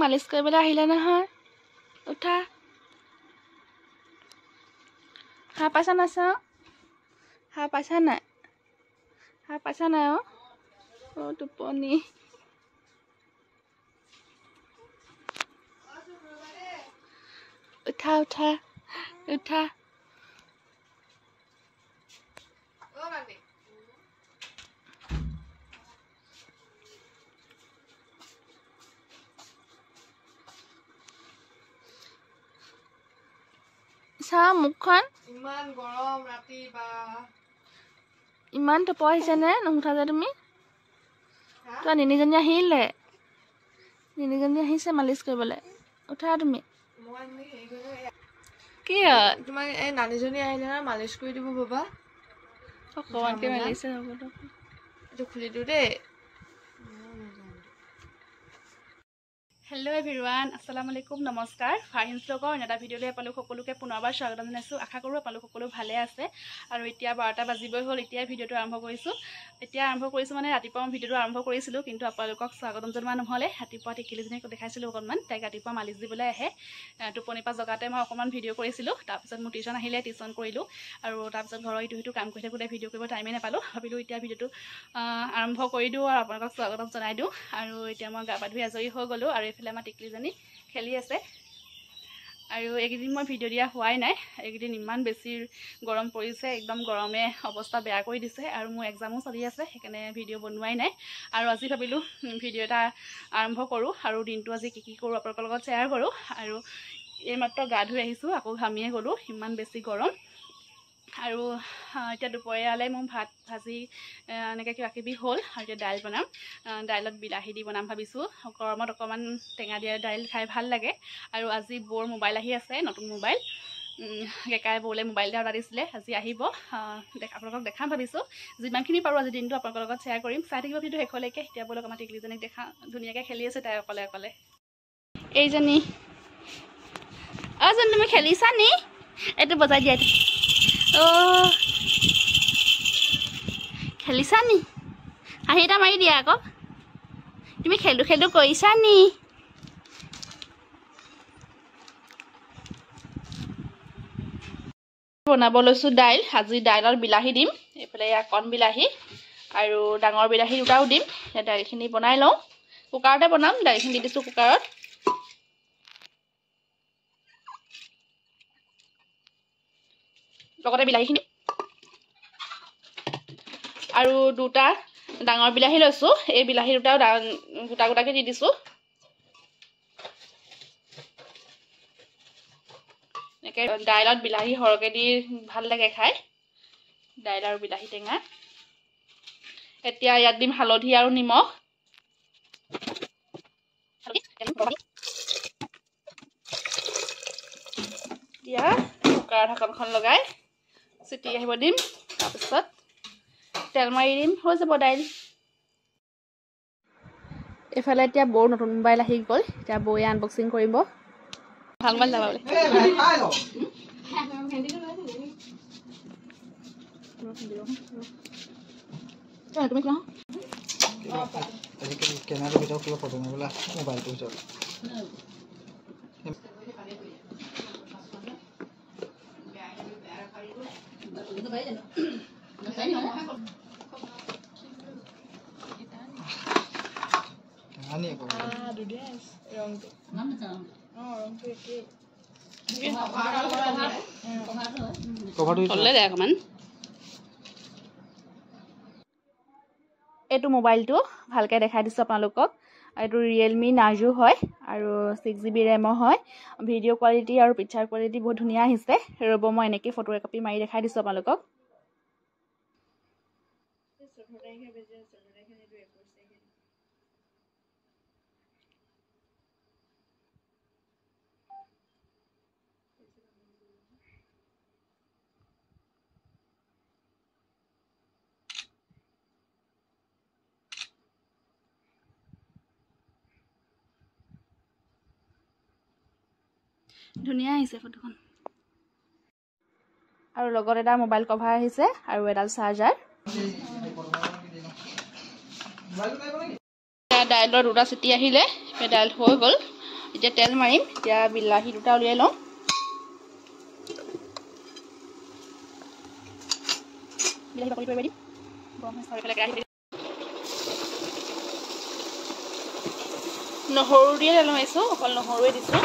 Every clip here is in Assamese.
মালিচ কৰিবলৈ আহিলে নহয়। উঠা। সাৰ পাইছা নাই চাওঁ? সাৰ পাইছা নাই? সাৰ পাইছা নাই অ' টোপনি। উঠা উঠা উঠা। চা মুখখন ইমান গৰম ৰাতি বা। ইমান টোপ আহিছে নে? নুঠা যে তুমি? তোমাৰ নিনিজনী আহিলে। নিনিজনী আহিছে মালিচ কৰিবলৈ। উঠা তুমি। কি তোমাক এই নানীজনী আহিলে নহয় মালিচ কৰি দিব বাবা। অকণমানকৈ মেলিছে হ'ব খুলি দিওঁ দেই। হেল্ল' এভৰিৱান আসসালামু আলাইকুম নমস্কাৰ ফাহিন্স লগৰ অন্য এটা ভিডিঅ'লৈ আপোনালোক সকলোকে পুনৰবাৰ স্বাগতম জনাইছোঁ। আশা কৰোঁ আপোনালোক সকলো ভালে আছে। আৰু এতিয়া বাৰটা বাজিবই হ'ল এতিয়াই ভিডিঅ'টো আৰম্ভ কৰিছোঁ। এতিয়া আৰম্ভ কৰিছোঁ মানে ৰাতিপুৱা মই ভিডিঅ'টো আৰম্ভ কৰিছিলোঁ কিন্তু আপোনালোকক স্বাগতম জনোৱা নহ'লে। ৰাতিপুৱা টিকিলিজনীক দেখাইছিলোঁ অকণমান তাইক ৰাতিপুৱা মালিচ দিবলৈ আহে। এ, টোপনিৰ পৰা জগাতে মই অকণমান ভিডিঅ' কৰিছিলোঁ। তাৰপিছত মোৰ টিউশ্যন আহিলে টিউশ্যন কৰিলোঁ। আৰু তাৰপিছত ঘৰৰ ইটো সিটো কাম কৰি থাকোঁতে ভিডিঅ' কৰিব টাইমেই নাপালোঁ। ভাবিলোঁ এতিয়া ভিডিঅ'টো আৰম্ভ কৰি দিওঁ আৰু আপোনালোকক স্বাগতম জনাই দিওঁ। আৰু এতিয়া মই গা পা ধুই আজৰি হৈ গ'লোঁ আৰু এইফালে আমাৰ টিকলিজনী খেলি আছে। আৰু এইকেইদিন মই ভিডিঅ' দিয়া হোৱাই নাই। এইকেইদিন ইমান বেছি গৰম পৰিছে একদম গৰমে অৱস্থা বেয়া কৰি দিছে আৰু মোৰ এক্সামো চলি আছে সেইকাৰণে ভিডিঅ' বনোৱাই নাই। আৰু আজি ভাবিলোঁ ভিডিঅ' এটা আৰম্ভ কৰোঁ আৰু দিনটো আজি কি কি কৰোঁ আপোনালোকৰ লগত শ্বেয়াৰ কৰোঁ। আৰু এইমাত্ৰ গা ধুই আহিছোঁ আকৌ ঘামিয়ে গ'লোঁ ইমান বেছি গৰম। আৰু এতিয়া দুপৰীয়ালৈ মোৰ ভাত ভাজি এনেকৈ কিবা কিবি হ'ল আৰু এতিয়া দাইল বনাম। দাইলত বিলাহী দি বনাম ভাবিছোঁ। গৰমত অকণমান টেঙা দিয়া দাইল খাই ভাল লাগে। আৰু আজি বৌৰ মোবাইল আহি আছে নতুন মোবাইল। কেকাই বৌলে মোবাইল এটা অৰ্ডাৰ দিছিলে আজি আহিব। আপোনালোকক দেখাম ভাবিছোঁ। যিমানখিনি পাৰোঁ আজি দিনটো আপোনালোকৰ লগত শ্বেয়াৰ কৰিম। চাই থাকিব ভিডিঅ' শেষলৈকে। এতিয়া ব'লক আমাৰ টিকলিজনীক দেখা ধুনীয়াকৈ খেলি আছে তাই অকলে অকলে। এইজনী। অজন তুমি খেলিছা নি? এইটো বজাই দিয়া। খেলিছা নি? হাঁহি এটা মাৰি দিয়া আকৌ। তুমি খেলো খেলো কৰিছা নি? বনাব লৈছোঁ দাইল আজি দাইলত বিলাহী দিম এইফালে এয়া কণ বিলাহী আৰু ডাঙৰ বিলাহী দুটাও দিম দাইলখিনি বনাই লওঁ। কুকাৰতে বনাম দাইলখিনি দি দিছোঁ কুকাৰত। লগতে বিলাহীখিনি আৰু দুটা ডাঙৰ বিলাহী লৈছোঁ। এই বিলাহী দুটাও গোটা গোটাকৈ দি দিছোঁ। এনেকৈ দাইলত বিলাহী সৰহকৈ দি ভাল লাগে খাই। দাইল আৰু বিলাহী টেঙা। এতিয়া ইয়াত দিম হালধি আৰু নিমখ। এতিয়া কুকাৰৰ ঢাকনখন লগাই চিটি আহিব দিম তাৰপিছত তেল মাৰি দিম হৈ যাব দাইল এইফালে এতিয়া বৌৰ নতুন মোবাইল আহি গ'ল এতিয়া বৌয়ে আনবক্সিং কৰিব ভাল মোবাইল যাবা বোলে তুমি কোৱা আজিকালি কেমেৰাটোৰ ভিতৰত দে অকণমান এইটো মোবাইলটো ভালকৈ দেখাই দিছোঁ আপোনালোকক। এইটো ৰিয়েলমি নাৰ্জো হয় আৰু ছিক্স জি বি ৰেমৰ হয়। ভিডিঅ' কোৱালিটি আৰু পিকচাৰ কোৱালিটি বহুত ধুনীয়া আহিছে। ৰ'ব মই এনেকৈ ফটো একপি মাৰি দেখাই দিছোঁ আপোনালোকক। ধুনীয়া আহিছে ফটোখন। আৰু লগত এটা মোবাইল কভাৰ আহিছে আৰু এডাল চাৰ্জাৰ দাইলৰ দুটা চিটি আহিলে দাইল হৈ গ'ল। এতিয়া তেল মাৰিম এতিয়া বিলাহী দুটা উলিয়াই লওঁ। নহৰু দিয়ে তেল মাৰিছোঁ অকল নহৰুৱে দিছোঁ।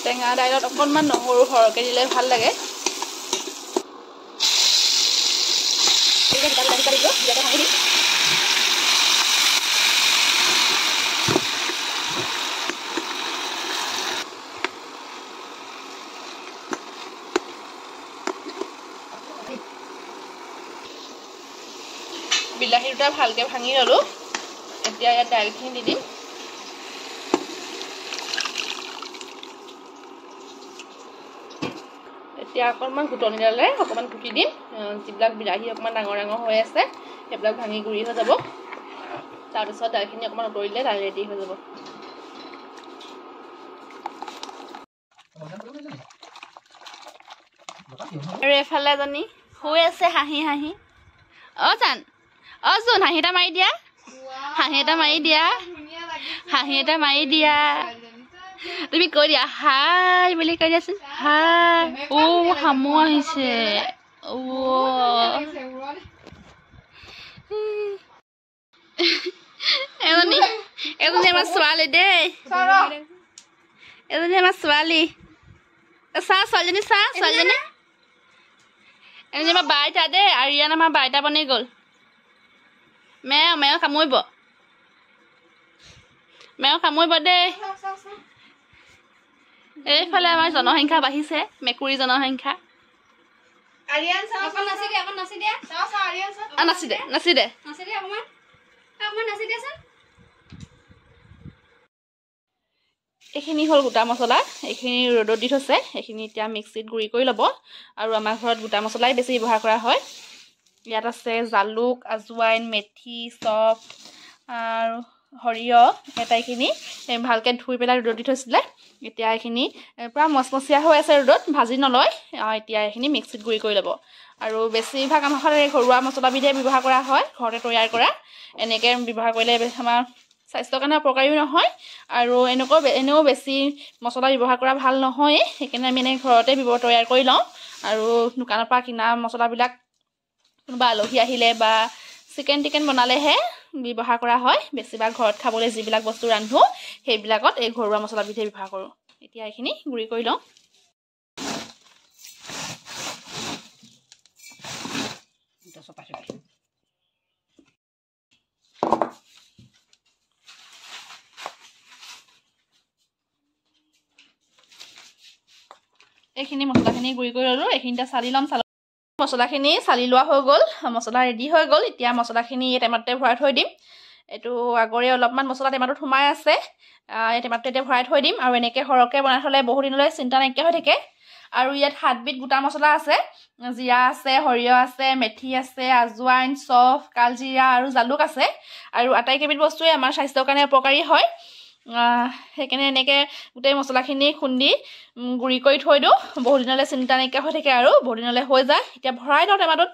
টেঙা দাইলত অকণমান নহৰু সৰহকৈ দিলে ভাল লাগে। বিলাহী দুটা ভালকৈ ভাঙি ল'লোঁ। এতিয়া ইয়াত দাইলখিনি দি দিম। এতিয়া অকণমান ঘুটনিডালে অকণমান কুটি দিম। যিবিলাক বিলাহী অকণমান ডাঙৰ ডাঙৰ হৈ আছে সেইবিলাক ভাঙি গুৰি হৈ যাব। তাৰপিছত দাইলখিনি অকণমান উতৰি দিলে দাইল ৰেডি হৈ যাব। আৰু এফালে এজনী শুই আছে হাঁহি হাঁহি। অ' জান। অ' জোন হাঁহি এটা মাৰি দিয়া। হাঁহি এটা মাৰি দিয়া। হাঁহি এটা মাৰি দিয়া। তুমি কৈ দিয়া হাই বুলি কৈ দিয়াচোন হাই অ' শামু আহিছে। এজনী এজনী আমাৰ ছোৱালী দেই। এজনী আমাৰ ছোৱালী চা ছোৱালীজনী চা ছোৱালীজনী এজনী আমাৰ বাইতা দেই আৰিয়ান আমাৰ বাইতা বনি গ'ল মেও মেও কামুৰিব মেও কামুৰিব দেই। এইফালে আমাৰ জনসংখ্যা বাঢ়িছে মেকুৰী জনসংখ্যা। নাচি দে নাচি দে। এইখিনি হ'ল গোটা মছলা। এইখিনি ৰ'দত দি থৈছে। এইখিনি এতিয়া মিক্সিত গুড়ি কৰি ল'ব। আৰু আমাৰ ঘৰত গোটা মছলাই বেছি ব্যৱহাৰ কৰা হয়। ইয়াত আছে জালুক আজৱাইন মেথি চফ আৰু সৰিয়হ এটাইখিনি। ভালকৈ ধুই পেলাই ৰ'দত দি থৈছিলে। এতিয়া এইখিনি পূৰা মচমচীয়া হৈ আছে ৰ'দত ভাজি নলয়। এতিয়া এইখিনি মিক্সিত গুড়ি কৰি ল'ব। আৰু বেছিভাগ আমাৰ ঘৰত ঘৰুৱা মছলাবিধে ব্যৱহাৰ কৰা হয় ঘৰতে তৈয়াৰ কৰা। এনেকৈ ব্যৱহাৰ কৰিলে আমাৰ স্বাস্থ্যৰ কাৰণে অপকাৰীও নহয়। আৰু এনেকুৱা এনেও বেছি মছলা ব্যৱহাৰ কৰা ভাল নহয়েই সেইকাৰণে আমি এনেকৈ ঘৰতে তৈয়াৰ কৰি লওঁ। আৰু দোকানৰ পৰা কিনা মছলাবিলাক কোনোবা আলহী আহিলে বা চিকেন টিকেন বনালেহে ব্যৱহাৰ কৰা হয়। বেছিভাগ ঘৰত খাবলৈ যিবিলাক বস্তু ৰান্ধোঁ সেইবিলাকত এই ঘৰুৱা মছলাবিধে ব্যৱহাৰ কৰোঁ। এতিয়া এইখিনি গুড়ি কৰি লওঁ। এইখিনি মছলাখিনি গুড়ি কৰি ল'লোঁ এইখিনিতে চালি ল'ম। চাল মছলাখিনি চালি লোৱা হৈ গ'ল মছলা ৰেডি হৈ গ'ল। এতিয়া মছলাখিনি এই টেমাটোতে ভৰাই থৈ দিম। এইটো আগৰে অলপমান মছলা টেমাটোত সোমাই আছে। এই টেমাটোতে এতিয়া ভৰাই থৈ দিম আৰু এনেকৈ সৰহকৈ বনাই থ'লে বহু দিনলৈ চিন্তা নাইকিয়া হৈ থাকে। আৰু ইয়াত সাতবিধ গোটা মছলা আছে। জিৰা আছে সৰিয়হ আছে মেথি আছে আজৱাইন চফ কালজিৰা আৰু জালুক আছে। আৰু আটাইকেইবিধ বস্তুৱে আমাৰ স্বাস্থ্যৰ কাৰণে উপকাৰী হয়। সেইকাৰণে এনেকৈ গোটেই মছলাখিনি খুন্দি গুড়ি কৰি থৈ দিওঁ। বহুত দিনলৈ চিন্তা নাইকিয়া হৈ থাকে আৰু বহুত দিনলৈ হৈ যায়। এতিয়া ভৰাই লওঁ টেমাটোত।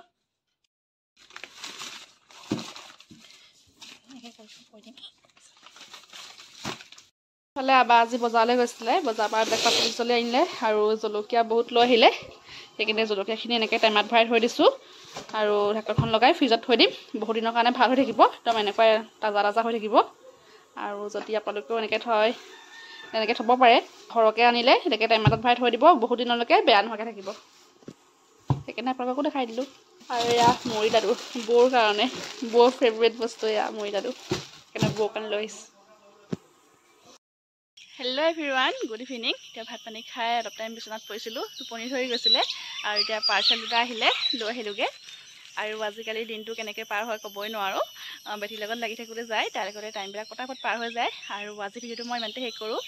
ফালে আবা আজি বজাৰলৈ গৈছিলে। বজাৰৰ পৰা এইবিলাক পাচলি চাচলি আনিলে আৰু জলকীয়া বহুত লৈ আহিলে। সেইকাৰণে জলকীয়াখিনি এনেকৈ টেমাত ভৰাই থৈ দিছোঁ। আৰু ঢাকনখন লগাই ফ্ৰিজত থৈ দিম। বহুত দিনৰ কাৰণে ভাল হৈ থাকিব। একদম এনেকুৱাই তাজা তাজা হৈ থাকিব। আৰু যদি আপোনালোকেও এনেকৈ থয় এনেকৈ থ'ব পাৰে সৰহকৈ আনিলে এনেকৈ টেমাটত ভৰাই থৈ দিব বহুত দিনলৈকে বেয়া নোহোৱাকৈ থাকিব। সেইকাৰণে আপোনালোককো দেখাই দিলোঁ। আৰু এয়া মুড়ি লাডু বৌৰ কাৰণে বৌৰ ফেভৰেট বস্তু এয়া মুড়ি লাডু। সেইকাৰণে বৌৰ কাৰণে লৈ আহিছোঁ। হেল্ল' এভৰিৱান গুড ইভিনিং এতিয়া ভাত পানী খাই অলপ টাইম বিচনাত পৰিছিলোঁ টোপনি ধৰি গৈছিলে। আৰু এতিয়া পাৰ্চেল দুটা আহিলে লৈ আহিলোঁগৈ। আৰু আজিকালি দিনটো কেনেকৈ পাৰ হয় ক'বই নোৱাৰোঁ। বেটীৰ লগত লাগি থাকোঁতে যায় তাৰ লগতে টাইমবিলাক পটাপট পাৰ হৈ যায় আৰু আজি ভিডিঅ'টো মই ইমানতে শেষ কৰোঁ।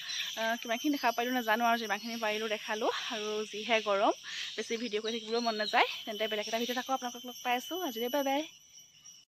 কিমানখিনি দেখা পাৰিলোঁ নাজানো আৰু যিমানখিনি পাৰিলোঁ দেখালোঁ আৰু যিহে গৰম বেছি ভিডিঅ' কৰি থাকিবলৈও মন নাযায় তেন্তে বেলেগ এটা ভিডিঅ'ত আকৌ আপোনালোকক লগ পাই আছোঁ। আজিলৈ বাই বাই